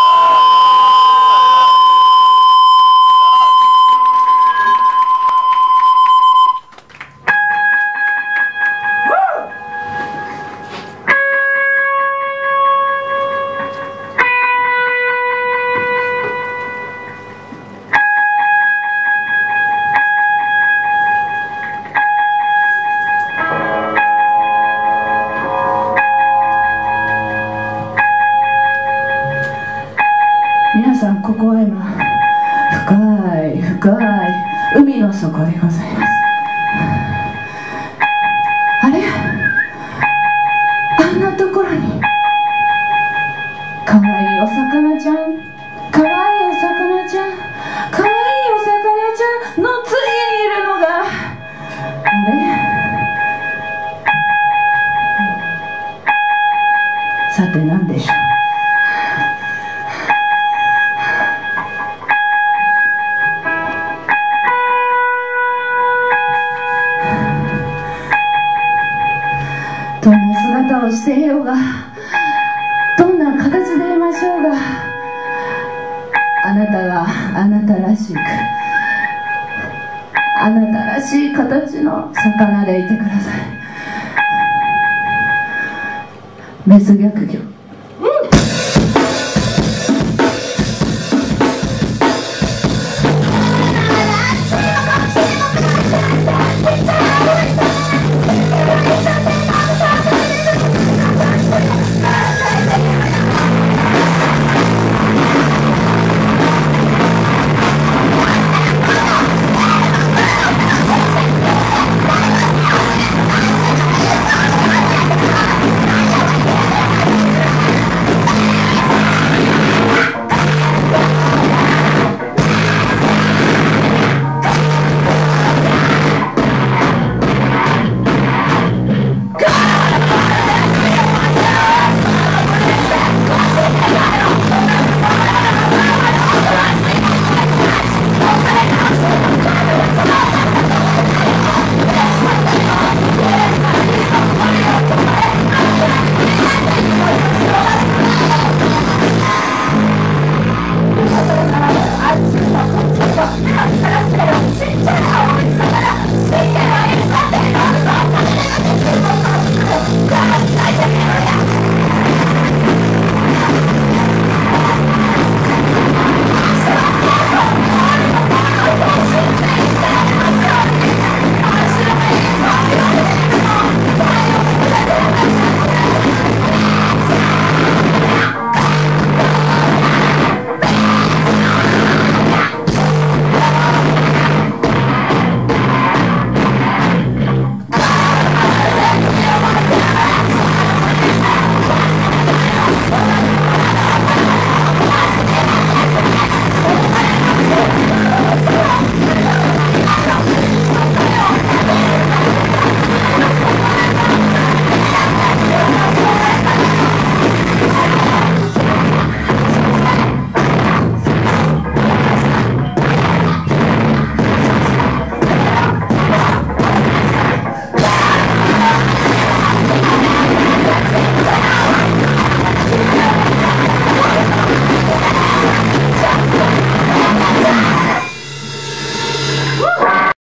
Oh! 深い海の底でございますあれあん。なところにかわいいお魚ちゃん。かわいいお魚ちゃん。かわいいお魚ちゃん。の次にいるのが。あれ？さて何でしょう？をしていようがどんな形でいましょうがあなたがあなたらしくあなたらしい形の魚でいてください。メス逆魚。